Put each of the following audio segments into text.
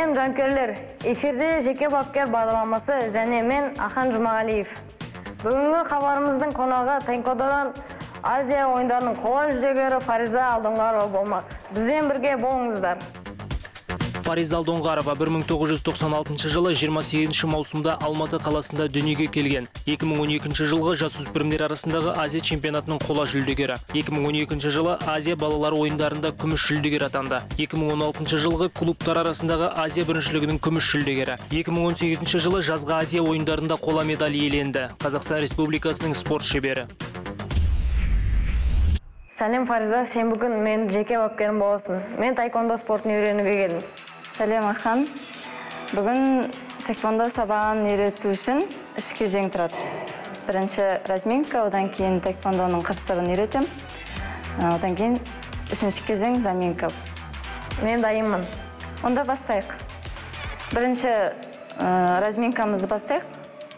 сәлем жанкүйерлер эфирде жеке бапкер бағдарламасы және мен ахан жұмағалиев. Бүгінгі хабарымыздың қонағы тайквондодан азия ойындарының қола жүлдегері фариза алдоңғарова болмақ. Бізбен бірге болыңыздар. Фариза алдоңғарова 1996 жылы 28 маусымда алматы қаласында дүниеге келген. 2012 жылғы жасөспірімдер арасындағы азия чемпионатының қола жүлдегері. 2012 жылы азия балалар ойындарында күміс жүлдегер атанды. 2016 жылғы клубтар арасындағы азия біріншілігінің күміс жүлдегері. 2018 жылы жазғы азия ойындарында қола медаль иеленді. Қазақстан республикасының спорт шебері. Сәлем фариза. Сен бүгін менің жеке бапкерім боласың. Мен таеквондо спортын үйренуге келдім. Сәлем ахан бүгін таеквондо сабағын үйрету үшін үш кезең тұрады бірінші разминка одан кейін таеквондоның қыр сырын үйретем одан кейін үшінші кезең заминка мен дайынмын онда бастайық бірінші ә, разминкамызды бастайық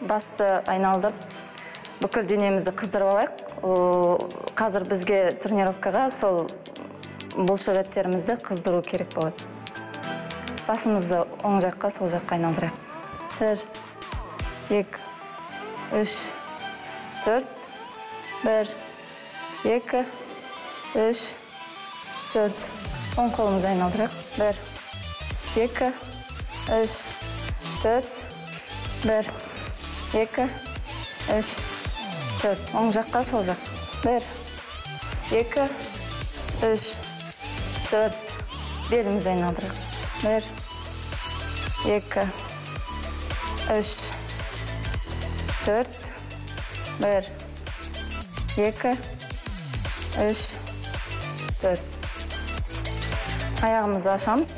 басты айналдырып бүкіл денемізді қыздырып алайық қазір бізге тренировкаға сол бұлшықеттерімізді қыздыру керек болады басымызды оң жаққа сол жаққа айналдырайық. Бір екі үш төрт бір екі үш төрт. Оң қолымызды айналдырайық. Бір екі үш төрт бір екі үш төрт. Оң жаққа сол жақ. Бір екі үш төрт. Белімізді айналдырайық. Бір екі үш төрт бір екі үш төрт аяғымызды ашамыз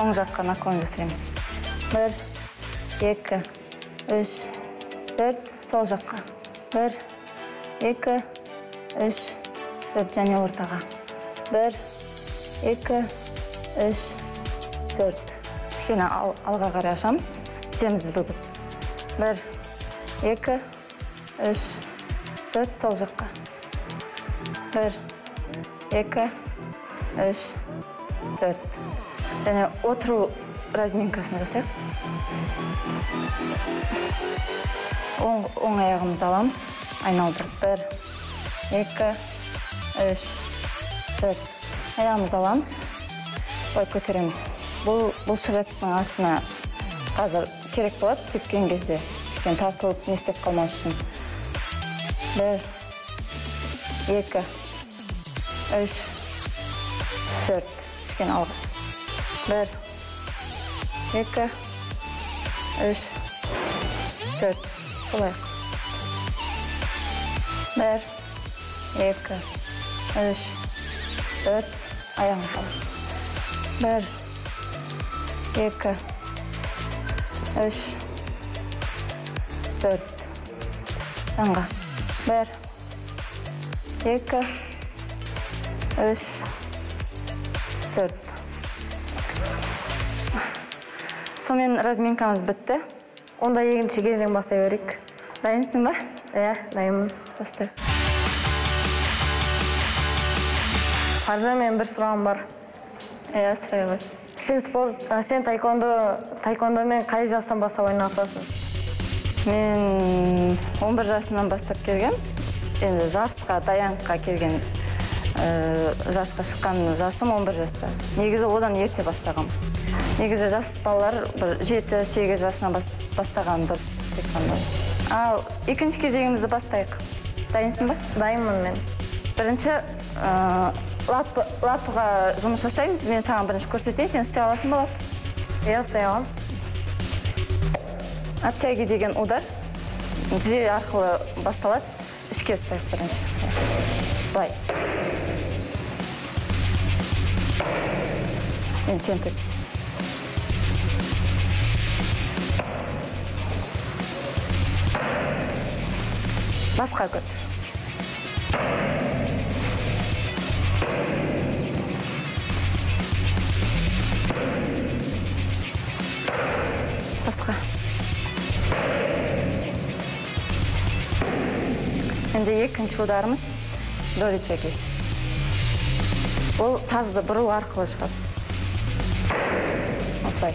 оң жаққа наклон жасаймыз бір екі үш төрт сол жаққа бір екі үш төрт және ортаға бір екі үш төрт кішкене алға қарай ашамыз. Тіземізді бүгіп бір екі үш төрт сол жаққа. Бір екі үш төрт. Және отыру разминкасын жасайық. Оң, оң аяғымызды аламыз. Айналдырып. Бір екі үш төрт. Аяғымызды аламыз. Былай көтереміз. Бұл бұлшықеттің артына қазір керек болады тепкен кезде кішкене тартылып не істеп қалмас үшін бір екі үш төрт кішкене алға бір екі үш төрт солай бір екі үш төрт аяғын сал бір екі үш төрт жанға бір екі үш төрт сонымен разминкамыз бітті онда екінші кезең бастай берейік дайынсың ба иә дайынмын баста фариза менің бір сұрағым бар иә сұрай ғой сен спорт сен таеквондо таеквондомен қай жастан бастап айналысасың мен 11 жасымнан бастап келгем енді жарысқа даянға келген ә, жарысқа шыққан жасым 11 жаста негізі одан ерте бастағам негізі жас балалар бір жеті сегіз жасынан бастаған дұрыс таеквондо ал екінші кезеңімізді бастайық дайынсың ба дайынмын мен бірінші лап, лапыға жұмыс жасаймыз мен саған бірінші көрсетейін сен істей аласың ба лап иә істей аламын обтяги деген удар тізе арқылы басталады ішке ұстайық бірінші былай енді сен басқа көтер енді екінші ударымыз долечаги ол тазды бұру арқылы шығады осылай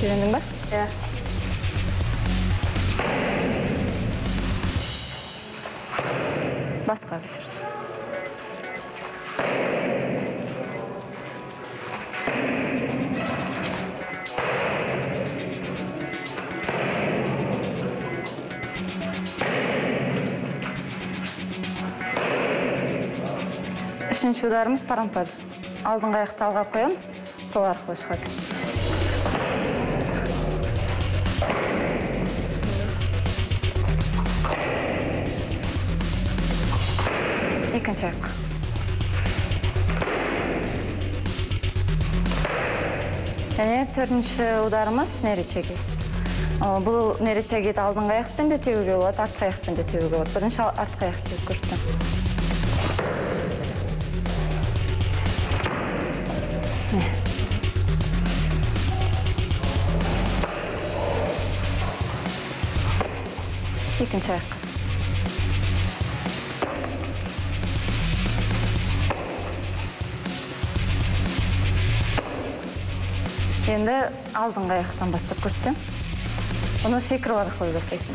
үйрендің ба иә басқа үшінші ударымыз парампаль алдыңғы аяқты алға қоямыз сол арқылы шығады. Екінші аяқ. Және төртінші ударымыз неречеги. Бұл неречегиді алдыңғы аяқпен де теуге болады артқы аяқпен де теуге болады. Бірінші артқы аяқ теуіп көрсетсем Екінші аяққа енді алдыңғы аяқтан бастап көрсетемін оны секіру арқылы жасайсың.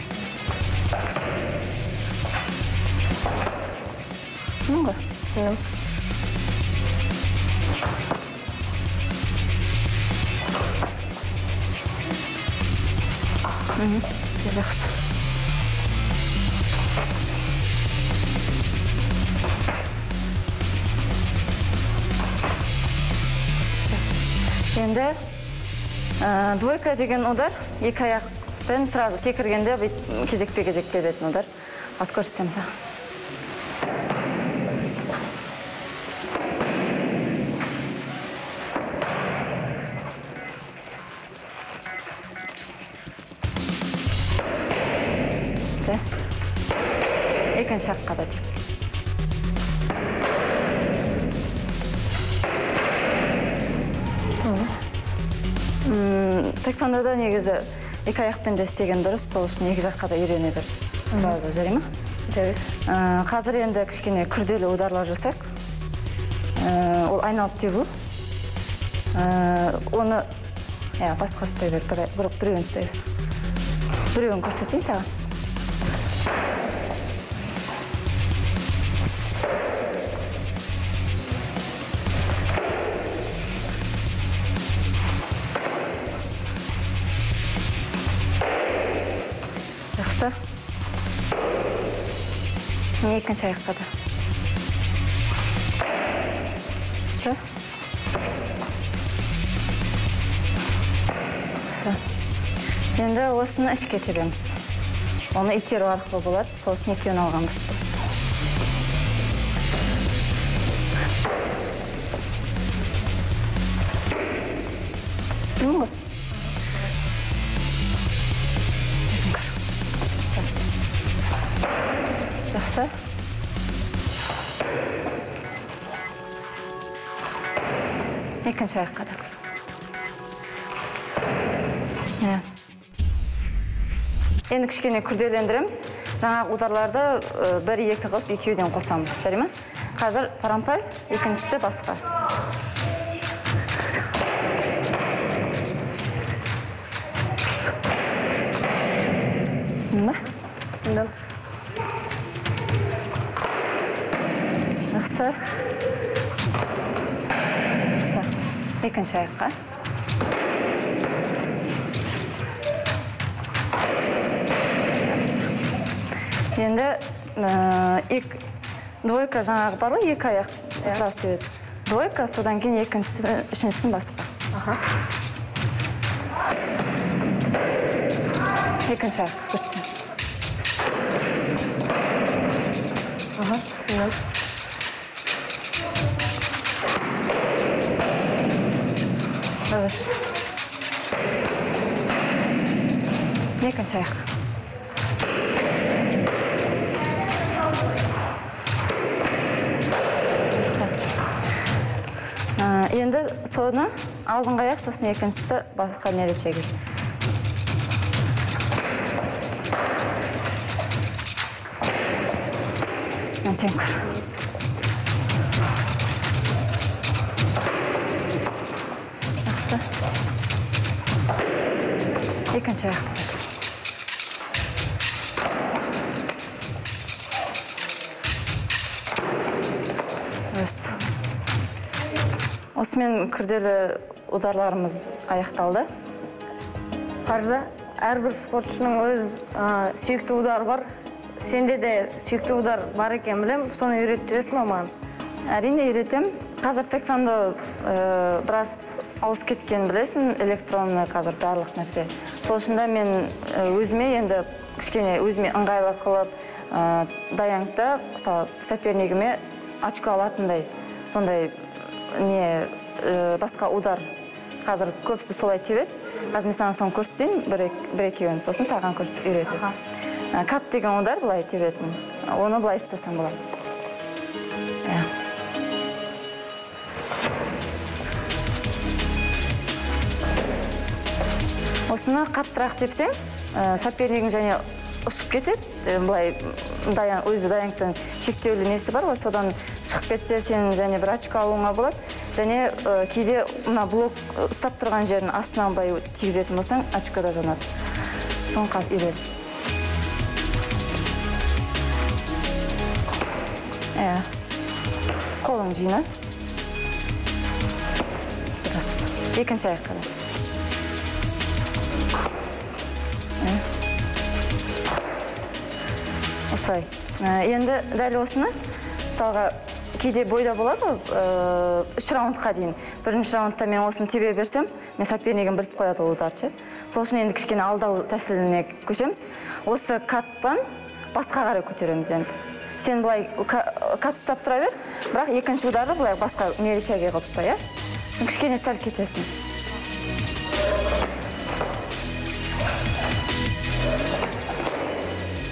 Түсіндің ғой түсіндім өте жақсы енді ә, двойка деген удар екі аяқпен сразу секіргенде кезекпе кезек беретін удар. Бас көрсетемін саған жаққа да тек таэквондода негізі екі аяқпен де істеген дұрыс сол үшін екі жаққа да үйрене бер сразу жарай ма қазір енді кішкене күрделі ударлар жасайық ол айналып тебу оны иә басқа ұстай бер бір- бір- біреуін ұстай бер біреуін көрсетейін саған екінші аяққа да жақсы жақсы енді осыны ішке тебеміз оны итеру арқылы болады сол үшін екеуін алған дұрыс екінші аяққа да иә енді кішкене күрделендіреміз жаңағы ударларды бір екі қылып екеуден қосамыз. Жарай ма қазір парампаль екіншісі басқа. Түсіндің ба? Түсіндім. Екінші аяққа енді ек, двойка жаңағы бар ғой екі аяқ. Сразу себеді двойка содан кейін екіншісі үшіншісін басқа аха. Екінші аяқ көрсетсең аха түсіндім аяқ Жақсы. Ә, енді соны алдыңғы аяқ сосын екіншісі басқа Мен сен екінші осы осымен күрделі ударларымыз аяқталды. Фариза әрбір спортшының өз ә, сүйікті удары бар. Сенде де сүйікті удар бар екен білем. Соны үйретіп жүресің ба маған? Әрине үйретем қазір тэквондо ә, біраз ауысып кеткенін білесің электронный қазір барлық нәрсе. Сол үшін де мен өзіме енді кішкене өзіме ыңғайлы қылып ә, даянкта мысалы сопернигіме очко алатындай. Сондай не ә, басқа удар қазір көбісі солай тебеді қазір мен саған соны көрсетейін бір, ек- бір екеуін сосын саған көрсет үйретесің. Ә, кат деген удар былай тебетін оны былай ұстасаң болады. Иә. Осыны қаттырақ тепсең ә, сопернигің және ұшып кетеді. Ә, былай даян өзі даянктың шектеулі несі бар ғой. Содан шығып кетсе сен және бір очко алуыңа болады. Және ә, кейде мына блок ұстап тұрған жерін астынан былай тигізетін болсаң очко да жанады. Соны қазір үйрет иә қолың жина. Дұрыс. Екінші аяққа осылай. Ә, енді дәл осыны мысалға кейде бойда болады ғой ә, үш раундқа дейін. Бірінші раундта мен осыны тебе берсем мен сопернигім біліп қояды ол ударды сол үшін енді кішкене алдау тәсіліне көшеміз. Осы каттан басқа қарай көтереміз енді. Сен былай ка- кат ұстап тұра бер бірақ екінші ударды былай басқа неречаге қылып ұста иә? Кішкене сәл кетесің.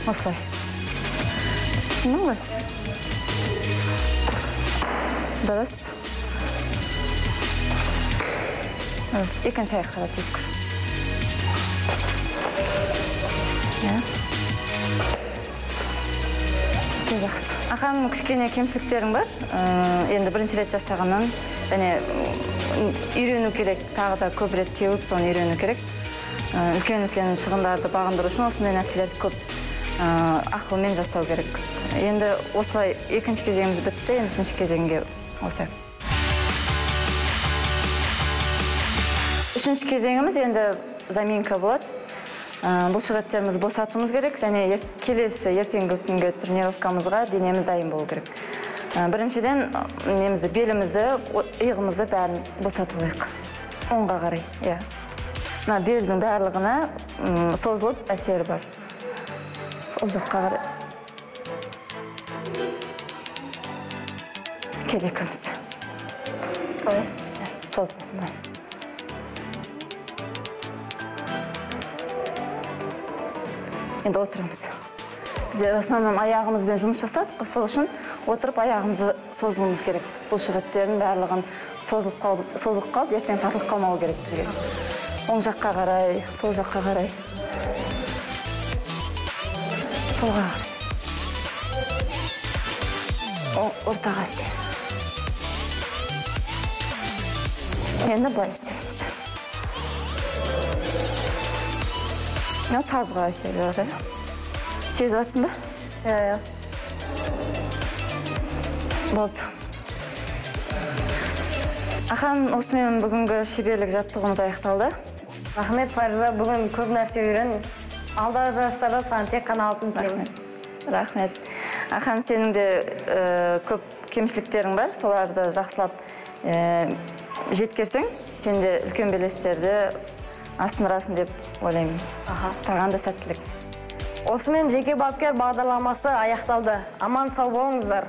Осылай түсіндің ғой дұрыс дұрыс екінші аяққа да теуіп кір иә өте жақсы ақаның кішкене кемшіліктерің бар енді бірінші рет жасағаннан және үйрену керек тағы да көп рет теуіп соны үйрену керек үлкен үлкен шығындарды бағындыру үшін осындай нәрселерді көп ақылмен жасау керек. Енді осылай екінші кезеңіміз бітті енді үшінші кезеңге осы үшінші кезеңіміз енді заминка болады. Ә, бұл шығеттеріміз босатуымыз керек және ер- келесі ертеңгі күнгі тренировкамызға денеміз дайын болу керек. Біріншіден немізді белімізді иығымызды бәрін босатып алайық оңға қарай иә. Мына белдің барлығына созылып әсері бар. Сол жаққа қарай кел екеуміз былай енді отырамыз бізде в основном аяғымызбен жұмыс жасадық сол үшін отырып аяғымызды созуымыз керек бұл шығеттердің барлығын созылып қалды созылып қалды ертең тартылып қалмауы керек бізге оң жаққа қарай сол жаққа қарай солға ортаға істе енді былай істейміз мынау тазға әсері бар иә сезіп жатсың ба иә иә болды ахан осымен бүгінгі шеберлік жаттығуымыз аяқталды. Рахмет фариза бүгін көп нәрсе үйрен. Алдағы жарыстарда саған тек қана алтын тілеймін. Рахмет. Ахан сенің де э, көп кемшіліктерің бар. Соларды жақсылап жеткерсең сен де үлкен белестерді асындырасың деп ойлаймын. Аха. саған да сәттілік. Осымен жеке бапкер бағдарламасы аяқталды. Аман сау болыңыздар.